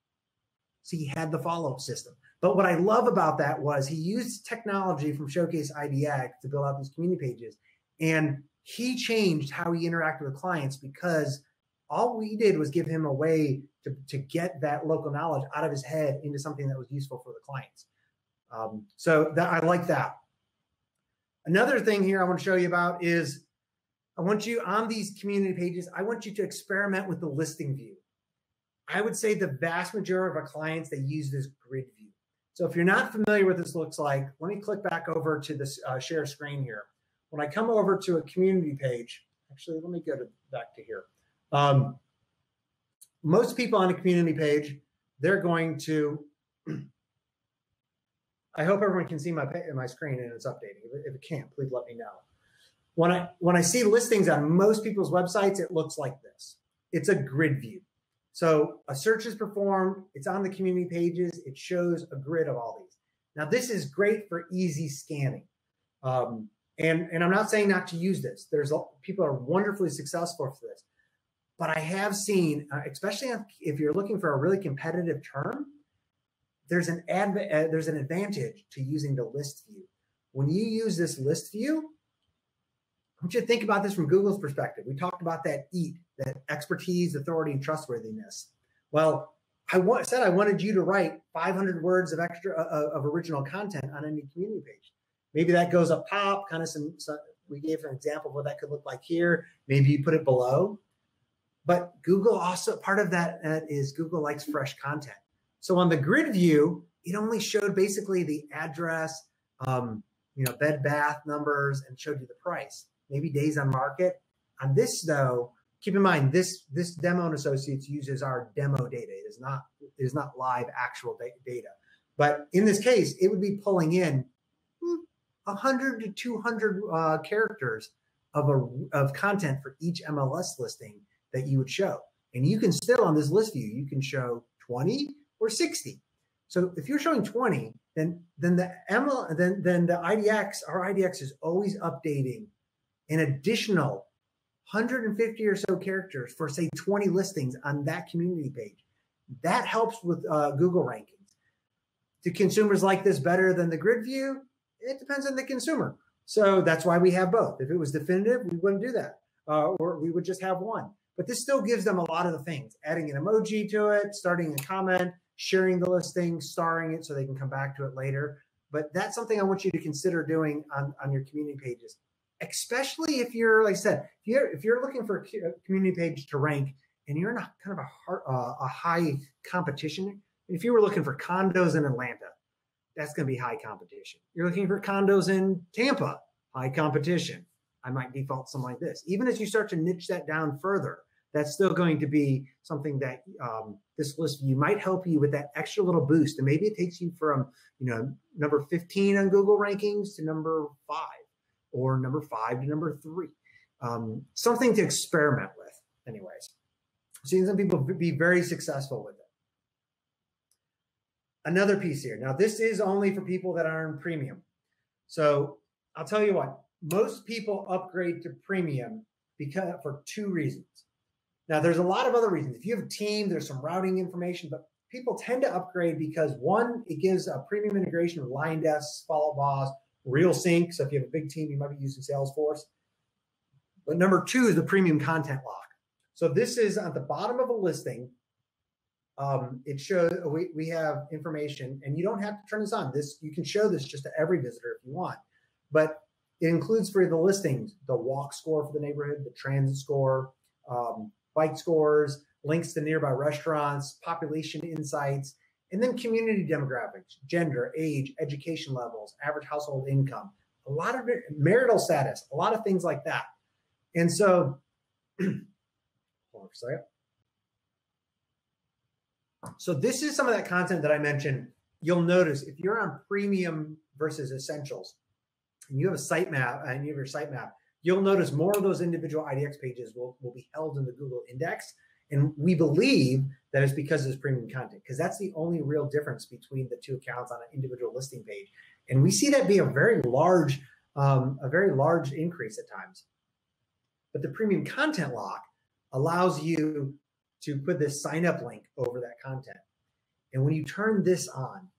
So he had the follow up system. But what I love about that was he used technology from Showcase IDX to build out these community pages. And he changed how he interacted with clients because all we did was give him a way to, to get that local knowledge out of his head into something that was useful for the clients. Um, so that I like that. Another thing here I want to show you about is I want you on these community pages, I want you to experiment with the listing view. I would say the vast majority of our clients, they use this grid view. So if you're not familiar with this looks like, let me click back over to this uh, share screen here. When I come over to a community page, actually, let me go to back to here. Um, most people on a community page, they're going to, I hope everyone can see my, my screen and it's updating. If it can't, please let me know. When I, when I see listings on most people's websites, it looks like this. It's a grid view. So a search is performed, it's on the community pages, it shows a grid of all these. Now, this is great for easy scanning. Um, and, and I'm not saying not to use this. There's people are wonderfully successful for this. But I have seen, uh, especially if you're looking for a really competitive term, there's an adv- uh, there's an advantage to using the list view. When you use this list view, I want you to think about this from Google's perspective. We talked about that EAT, that expertise, authority, and trustworthiness. Well, I said I wanted you to write 500 words of extra uh, uh, of original content on any community page. Maybe that goes up top, kind of some, some. We gave an example of what that could look like here. Maybe you put it below. But Google also part of that uh, is Google likes fresh content. So on the grid view, it only showed basically the address, um, you know, bed bath numbers, and showed you the price maybe days on market. On this though, keep in mind this this demo and associates uses our demo data. It is not it is not live actual data. But in this case, it would be pulling in 100 to 200 uh, characters of a of content for each MLS listing that you would show. And you can still on this list view, you can show 20 or 60. So if you're showing 20, then then the ML then then the IDX our IDX is always updating an additional 150 or so characters for say 20 listings on that community page. That helps with uh, Google rankings. Do consumers like this better than the grid view? It depends on the consumer. So that's why we have both. If it was definitive, we wouldn't do that, uh, or we would just have one. But this still gives them a lot of the things: adding an emoji to it, starting a comment, sharing the listing, starring it so they can come back to it later. but that's something I want you to consider doing on, on your community pages, especially if you're, like I said, if you're if you're looking for a community page to rank and you're a kind of a, hard, uh, a high competition. If you were looking for condos in Atlanta, that's going to be high competition. You're looking for condos in Tampa, high competition. I might default something like this. Even as you start to niche that down further, that's still going to be something that um, this list you might help you with that extra little boost. And maybe it takes you from you know number 15 on Google rankings to number five, or number five to number three. Um, something to experiment with, anyways. Seeing some people be very successful with it. Another piece here. Now, this is only for people that are in premium. So I'll tell you what, most people upgrade to premium because for two reasons. Now, there's a lot of other reasons. If you have a team, there's some routing information, but people tend to upgrade because one, it gives a premium integration with LionDesk, Follow Boss, Real Sync. So if you have a big team, you might be using Salesforce. But number two is the premium content lock. So this is at the bottom of a listing. Um, it shows we, we have information, and you don't have to turn this on. This you can show this just to every visitor if you want, but it includes for the listings the walk score for the neighborhood, the transit score, um, bike scores, links to nearby restaurants, population insights, and then community demographics, gender, age, education levels, average household income, a lot of marital status, a lot of things like that. And so Hold on for a second. So this is some of that content that I mentioned. You'll notice if you're on premium versus essentials, and you have a sitemap and you have your sitemap, you'll notice more of those individual IDX pages will, will be held in the Google index. And we believe that it's because of this premium content, because that's the only real difference between the two accounts on an individual listing page. And we see that be a very large, um, a very large increase at times. But the premium content lock allows you to put this sign up link over that content. And when you turn this on,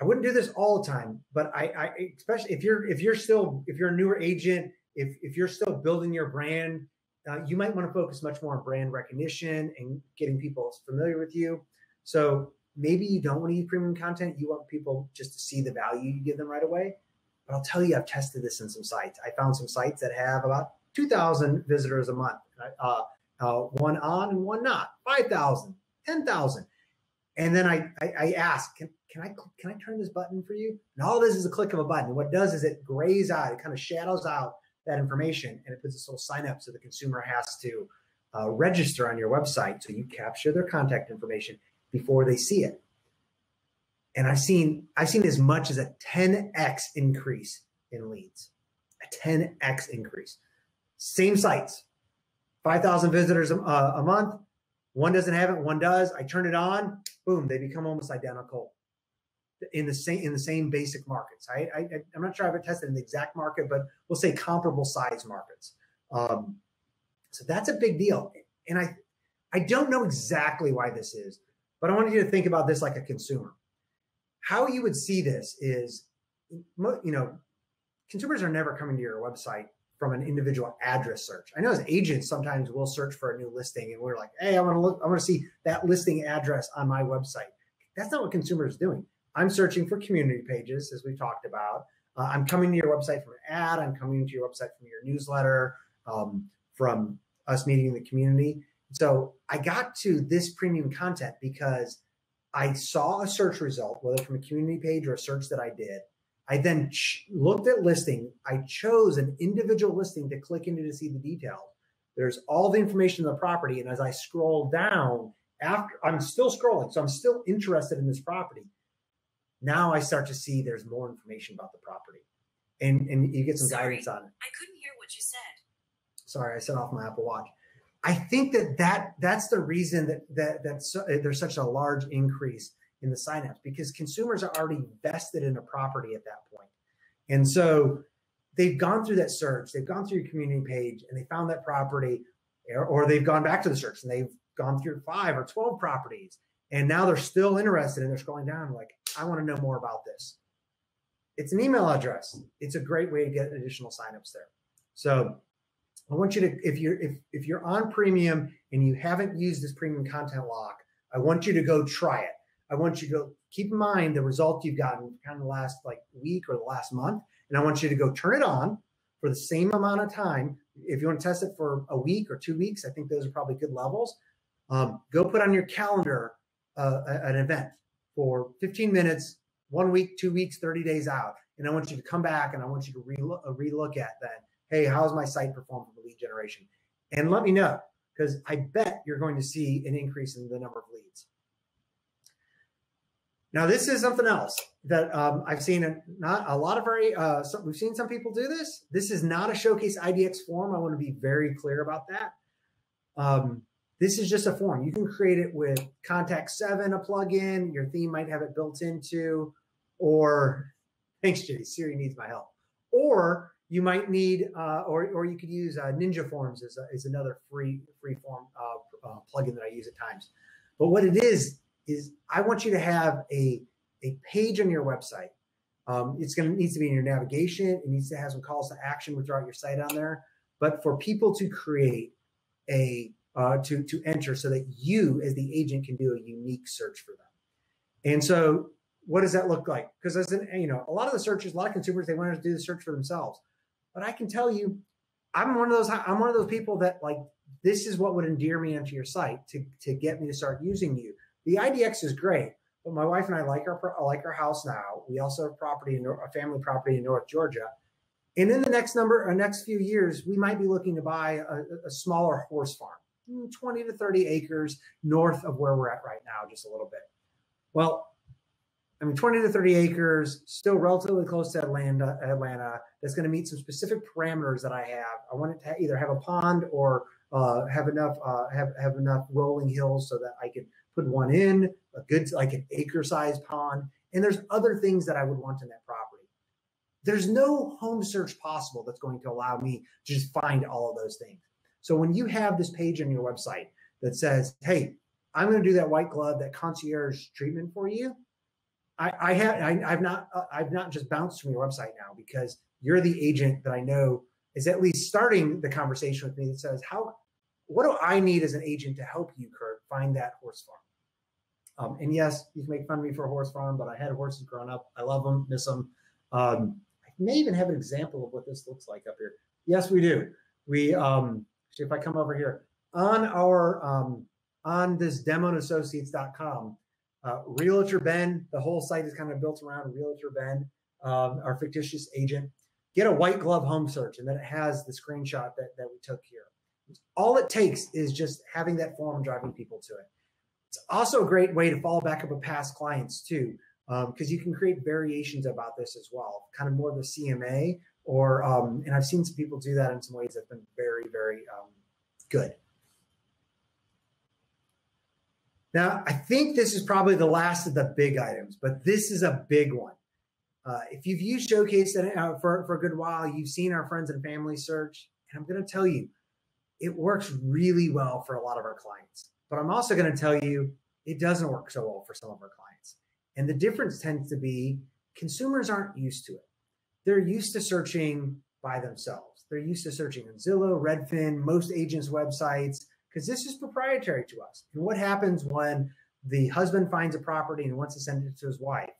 I wouldn't do this all the time, but I, I especially if you're if you're still if you're a newer agent, if if you're still building your brand, uh, you might want to focus much more on brand recognition and getting people familiar with you. So maybe you don't want to use premium content. You want people just to see the value you give them right away. But I'll tell you, I've tested this in some sites. I found some sites that have about 2,000 visitors a month. Uh, uh, one on and one not, 5,000, 10,000. And then I, I, I ask, can, can I can I turn this button for you? And all this is a click of a button. What it does is it grays out, it kind of shadows out that information and it puts this little sign up so the consumer has to uh, register on your website. So you capture their contact information before they see it. And I've seen I've seen as much as a 10x increase in leads, a 10x increase. Same sites, 5,000 visitors a, uh, a month. One doesn't have it, one does. I turn it on, boom, they become almost identical in the same in the same basic markets. I, I am not sure I've tested in the exact market, but we'll say comparable size markets. Um, so that's a big deal. And I I don't know exactly why this is, but I wanted you to think about this like a consumer. How you would see this is, you know, consumers are never coming to your website from an individual address search. I know as agents sometimes we'll search for a new listing and we're like, hey, I want to look, I want to see that listing address on my website. That's not what consumers doing. I'm searching for community pages, as we talked about. Uh, I'm coming to your website from an ad. I'm coming to your website from your newsletter, um, from us meeting in the community. So I got to this premium content because I saw a search result, whether from a community page or a search that I did, I then ch- looked at listing. I chose an individual listing to click into to see the details. There's all the information on the property. And as I scroll down, after I'm still scrolling, so I'm still interested in this property. Now I start to see there's more information about the property. And, and you get some Sorry, guidance on it. I couldn't hear what you said. Sorry, I set off my Apple Watch. I think that, that that's the reason that, that, that so, there's such a large increase in the signups because consumers are already vested in a property at that point. And so they've gone through that search, they've gone through your community page and they found that property, or, or they've gone back to the search and they've gone through five or 12 properties. And now they're still interested and they're scrolling down like, I want to know more about this. It's an email address. It's a great way to get additional signups there. So I want you to, if you're if if you're on premium and you haven't used this premium content lock, I want you to go try it. I want you to keep in mind the result you've gotten kind of the last like week or the last month, and I want you to go turn it on for the same amount of time. If you want to test it for a week or two weeks, I think those are probably good levels. Um, go put on your calendar uh, an event for 15 minutes, one week, two weeks, 30 days out. And I want you to come back and I want you to re-look, uh, re-look at that. Hey, how's my site perform for lead generation? And let me know because I bet you're going to see an increase in the number of leads. Now, this is something else that um, I've seen. A, not a lot of very. Uh, some, we've seen some people do this. This is not a showcase IDX form. I want to be very clear about that. Um, this is just a form. You can create it with Contact Seven, a plugin. Your theme might have it built into, or thanks, Jay. Siri needs my help. Or you might need, uh, or or you could use uh, Ninja Forms as, a, as another free free form uh, uh, plugin that I use at times. But what it is is I want you to have a, a page on your website. Um, it's going to needs to be in your navigation. It needs to have some calls to action throughout your site on there. But for people to create a uh, to to enter so that you as the agent can do a unique search for them. And so what does that look like? Because as an, you know, a lot of the searches, a lot of consumers, they want to do the search for themselves. But I can tell you, I'm one of those, I'm one of those people that like, this is what would endear me into your site to, to get me to start using you. The IDX is great, but my wife and I like our like our house now. We also have property in a family property in North Georgia, and in the next number, or next few years, we might be looking to buy a, a smaller horse farm, 20 to 30 acres north of where we're at right now, just a little bit. Well, I mean, 20 to 30 acres, still relatively close to Atlanta. Atlanta. That's going to meet some specific parameters that I have. I want it to either have a pond or uh, have enough uh, have have enough rolling hills so that I can put one in a good like an acre sized pond. And there's other things that I would want in that property. There's no home search possible that's going to allow me to just find all of those things. So when you have this page on your website that says, "Hey, I'm going to do that white glove, that concierge treatment for you," I, I have I, have not uh, I've not just bounced from your website now because you're the agent that I know is at least starting the conversation with me that says how what do I need as an agent to help you, Kurt, find that horse farm? Um, and yes, you can make fun of me for a horse farm, but I had horses growing up. I love them, miss them. Um, I may even have an example of what this looks like up here. Yes, we do. We um, if I come over here on our um, on this demoassociates.com, uh, Realtor Ben, the whole site is kind of built around Realtor Ben, um, our fictitious agent. Get a white glove home search, and then it has the screenshot that, that we took here. All it takes is just having that form driving people to it. It's also a great way to follow back up with past clients too, because um, you can create variations about this as well, kind of more of the CMA, or um, and I've seen some people do that in some ways that've been very, very um, good. Now, I think this is probably the last of the big items, but this is a big one. Uh, if you've used Showcase uh, for, for a good while, you've seen our friends and family search. And I'm going to tell you, it works really well for a lot of our clients. But I'm also going to tell you, it doesn't work so well for some of our clients. And the difference tends to be consumers aren't used to it. They're used to searching by themselves. They're used to searching on Zillow, Redfin, most agents' websites, because this is proprietary to us. And what happens when the husband finds a property and wants to send it to his wife?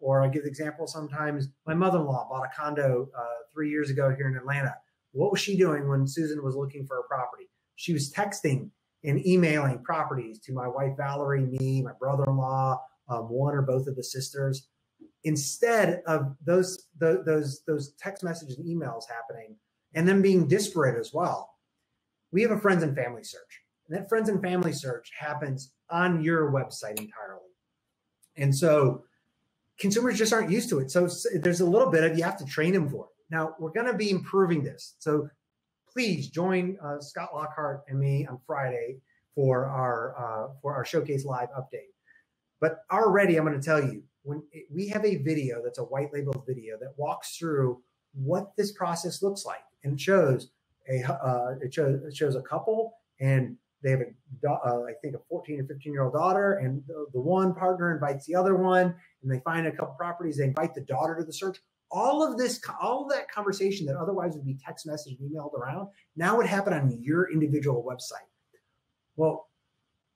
Or I give the example sometimes my mother in law bought a condo uh, three years ago here in Atlanta. What was she doing when Susan was looking for a property? She was texting and emailing properties to my wife Valerie, me, my brother in law, um, one or both of the sisters. Instead of those, the, those, those text messages and emails happening and then being disparate as well, we have a friends and family search. And that friends and family search happens on your website entirely. And so consumers just aren't used to it. So there's a little bit of you have to train them for it. Now we're going to be improving this. So please join uh, Scott Lockhart and me on Friday for our uh, for our showcase live update. But already I'm going to tell you when it, we have a video that's a white labeled video that walks through what this process looks like. And shows a uh, it, shows, it shows a couple and they have a uh, I think a 14 or 15 year old daughter and the, the, one partner invites the other one and they find a couple properties they invite the daughter to the search. All of this all of that conversation that otherwise would be text message emailed around now would happen on your individual website. Well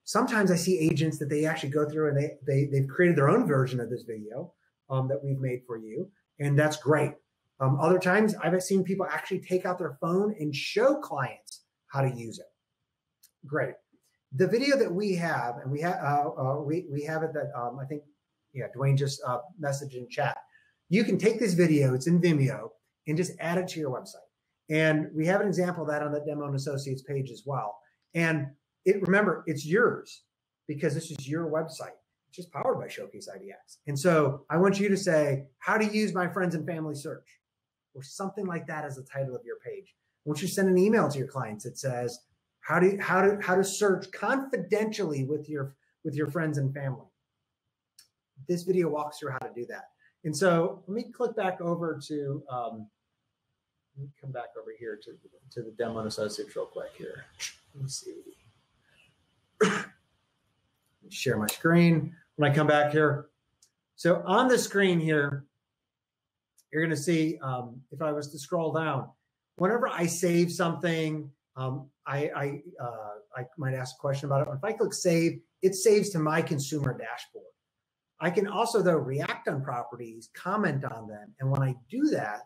sometimes I see agents that they actually go through and they, they, they've created their own version of this video um, that we've made for you. And that's great. Um, other times I've seen people actually take out their phone and show clients how to use it. Great. The video that we have, and we have uh, uh, we, we have it that um, I think, yeah, Dwayne just uh, messaged in chat. You can take this video, it's in Vimeo, and just add it to your website. And we have an example of that on the Demo and Associates page as well. And it remember, it's yours because this is your website. It's just powered by Showcase IDX. And so I want you to say, how to use my friends and family search or something like that as the title of your page. I want you to send an email to your clients that says, how to how to how to search confidentially with your with your friends and family. This video walks through how to do that. And so let me click back over to um, let me come back over here to to the demo and associates real quick here. Let me see. Share my screen when I come back here. So on the screen here, you're going to see um, if I was to scroll down, whenever I save something, um, I, I, uh, I might ask a question about it. If I click save, it saves to my consumer dashboard. I can also, though, react on properties, comment on them. And when I do that,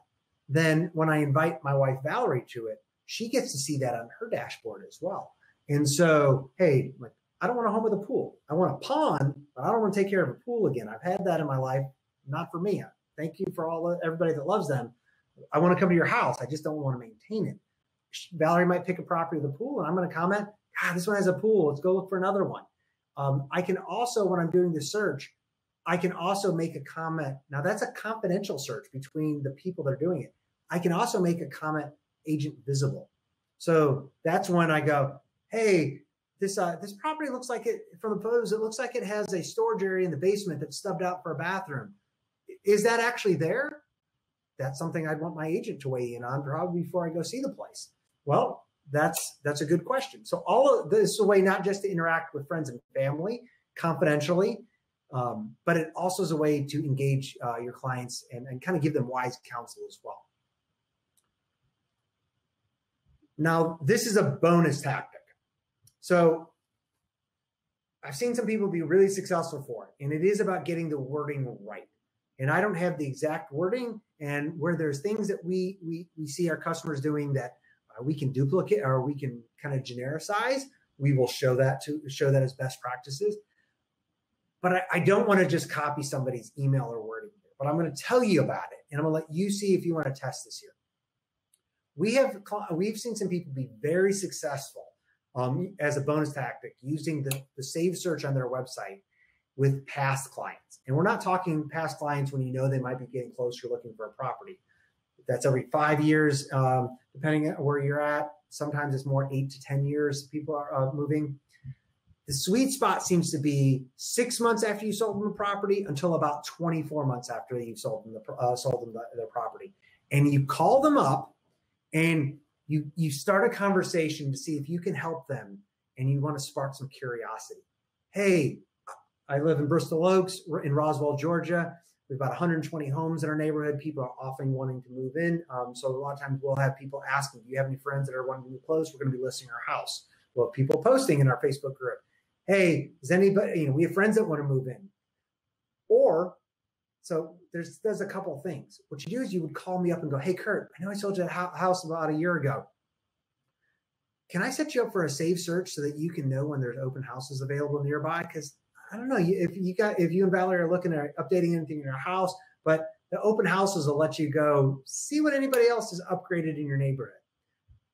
then when I invite my wife Valerie to it, she gets to see that on her dashboard as well. And so, hey, like I don't want a home with a pool. I want a pond, but I don't want to take care of a pool again. I've had that in my life. Not for me. Thank you for all the, everybody that loves them. I want to come to your house. I just don't want to maintain it. Valerie might pick a property with a pool, and I'm going to comment, God, this one has a pool. Let's go look for another one. Um, I can also, when I'm doing the search, I can also make a comment. Now, that's a confidential search between the people that are doing it. I can also make a comment agent visible. So that's when I go, hey, this uh, this property looks like it from the photos. It looks like it has a storage area in the basement that's stubbed out for a bathroom. Is that actually there? That's something I'd want my agent to weigh in on probably before I go see the place. Well, that's that's a good question. So all of this is a way not just to interact with friends and family confidentially, um, but it also is a way to engage uh, your clients and, and kind of give them wise counsel as well. Now, this is a bonus tactic. So I've seen some people be really successful for it, and it is about getting the wording right. And I don't have the exact wording, and where there's things that we we we see our customers doing that uh, we can duplicate or we can kind of genericize, we will show that to show that as best practices. But I, I don't want to just copy somebody's email or wording here. But I'm going to tell you about it, and I'm going to let you see if you want to test this here. We have we've seen some people be very successful um, as a bonus tactic using the, the save search on their website with past clients. And we're not talking past clients when you know they might be getting closer looking for a property. That's every five years, um, depending on where you're at. Sometimes it's more eight to 10 years people are uh, moving. The sweet spot seems to be six months after you sold them the property until about 24 months after you've sold them the, uh, sold them the, property. And you call them up and you you start a conversation to see if you can help them and you want to spark some curiosity. Hey i live in bristol oaks in roswell georgia. We have about 120 homes in our neighborhood. People are often wanting to move in um, so a lot of times we'll have people asking do you have any friends that are wanting to move close? We're going to be listing our house. Well people posting in our facebook group. Hey is anybody you know we have friends that want to move in. Or so there's there's a couple of things. What you do is you would call me up and go, "Hey, Kurt, I know I sold you a house about a year ago. Can I set you up for a save search so that you can know when there's open houses available nearby? Because I don't know if you got if you and Valerie are looking at updating anything in your house, but the open houses will let you go see what anybody else has upgraded in your neighborhood.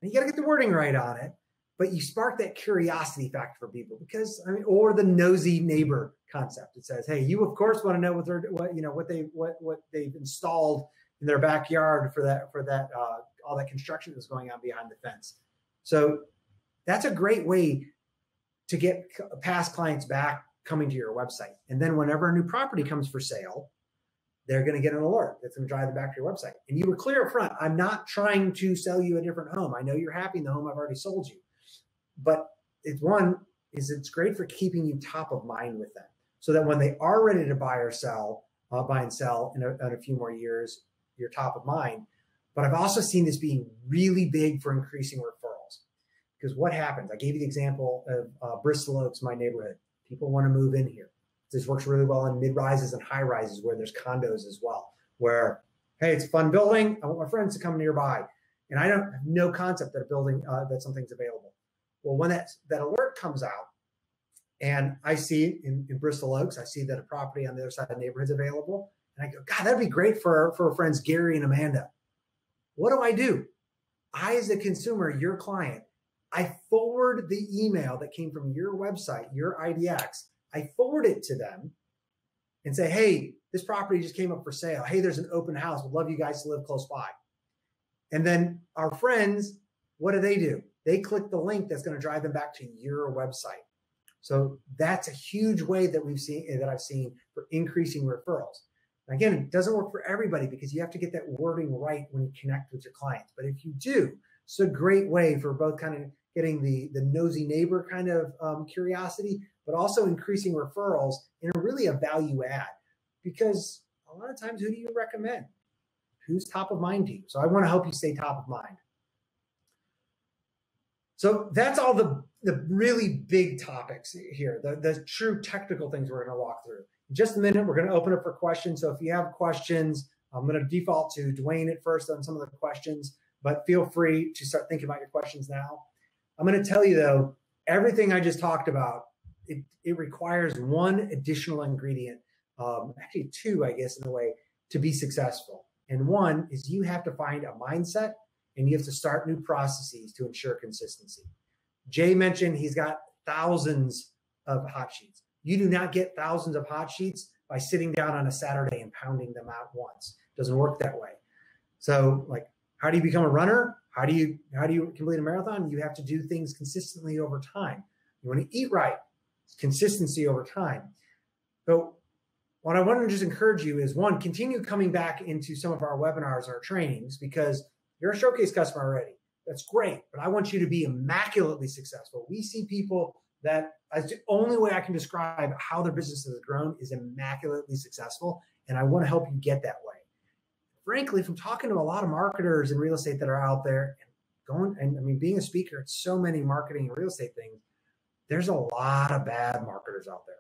And you got to get the wording right on it but you spark that curiosity factor for people because I mean, or the nosy neighbor concept. It says, hey, you of course want to know what they're what you know what they what what they've installed in their backyard for that for that uh, all that construction that's going on behind the fence. So that's a great way to get past clients back coming to your website. And then whenever a new property comes for sale, they're going to get an alert that's going to drive them back to your website. And you were clear up front. I'm not trying to sell you a different home. I know you're happy in the home I've already sold you. But it's one is it's great for keeping you top of mind with them, so that when they are ready to buy or sell, uh, buy and sell in a, in a few more years, you're top of mind. But I've also seen this being really big for increasing referrals Because what happens? I gave you the example of uh, Bristol Oaks, my neighborhood. People want to move in here. This works really well in mid rises and high rises where there's condos as well. Where, hey, it's a fun building. I want my friends to come nearby, and I don't have no concept that a building uh, that something's available. Well, when that that alert comes out, and I see in, in Bristol Oaks, I see that a property on the other side of the neighborhood is available, and I go, God, that'd be great for for our friends Gary and Amanda. What do I do? I, as a consumer, your client, I forward the email that came from your website, your IDX. I forward it to them and say, hey, this property just came up for sale. Hey, there's an open house. Would love you guys to live close by. And then our friends, what do they do? They click the link that's going to drive them back to your website. So that's a huge way that we've seen that I've seen for increasing referrals. Again, it doesn't work for everybody because you have to get that wording right when you connect with your clients. But if you do, it's a great way for both kind of getting the the nosy neighbor kind of um, curiosity, but also increasing referrals and really a value add. Because a lot of times, who do you recommend? Who's top of mind to you? So I want to help you stay top of mind. So that's all the the really big topics here, the, the true technical things we're going to walk through. In just a minute, we're going to open up for questions. So if you have questions, I'm going to default to Dwayne at first on some of the questions, but feel free to start thinking about your questions now. I'm going to tell you though, everything I just talked about, it, it requires one additional ingredient, um, actually two, I guess, in a way, to be successful. And one is you have to find a mindset and you have to start new processes to ensure consistency. Jay mentioned he's got thousands of hot sheets. You do not get thousands of hot sheets by sitting down on a Saturday and pounding them out once. It doesn't work that way. So, like, how do you become a runner? How do you how do you complete a marathon? You have to do things consistently over time. You want to eat right, consistency over time. So, what I want to just encourage you is one, continue coming back into some of our webinars, our trainings, because you're a showcase customer already. That's great, but I want you to be immaculately successful. We see people that as the only way I can describe how their business has grown is immaculately successful. And I want to help you get that way. Frankly, from talking to a lot of marketers in real estate that are out there and going, and I mean, being a speaker at so many marketing and real estate things, there's a lot of bad marketers out there.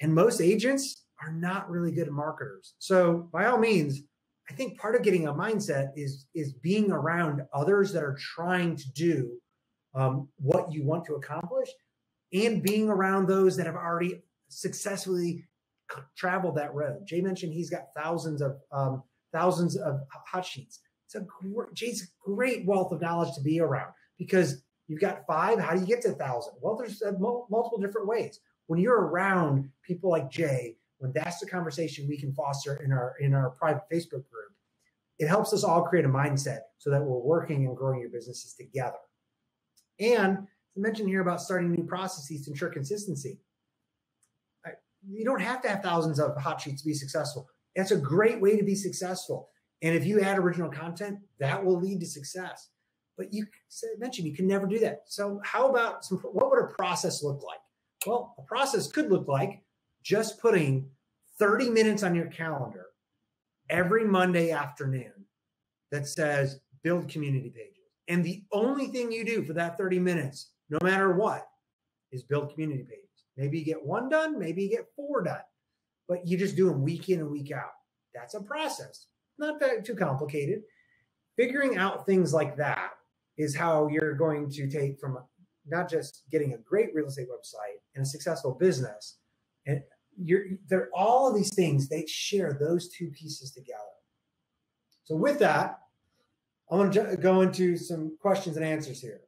And most agents are not really good marketers. So by all means, I think part of getting a mindset is is being around others that are trying to do um, what you want to accomplish, and being around those that have already successfully traveled that road. Jay mentioned he's got thousands of um, thousands of hot sheets. It's a great, Jay's great wealth of knowledge to be around because you've got five. How do you get to a thousand? Well, there's uh, multiple different ways. When you're around people like Jay when that's the conversation we can foster in our in our private Facebook group, it helps us all create a mindset so that we're working and growing your businesses together. And I mentioned here about starting new processes to ensure consistency. You don't have to have thousands of hot sheets to be successful. That's a great way to be successful. And if you add original content, that will lead to success. But you mentioned you can never do that. So how about some? What would a process look like? Well, a process could look like just putting 30 minutes on your calendar every Monday afternoon that says build community pages. And the only thing you do for that 30 minutes, no matter what, is build community pages. Maybe you get one done, maybe you get four done, but you just do them week in and week out. That's a process, not that too complicated. Figuring out things like that is how you're going to take from not just getting a great real estate website and a successful business and you're they're all of these things they share those two pieces together. So with that i want to go into some questions and answers here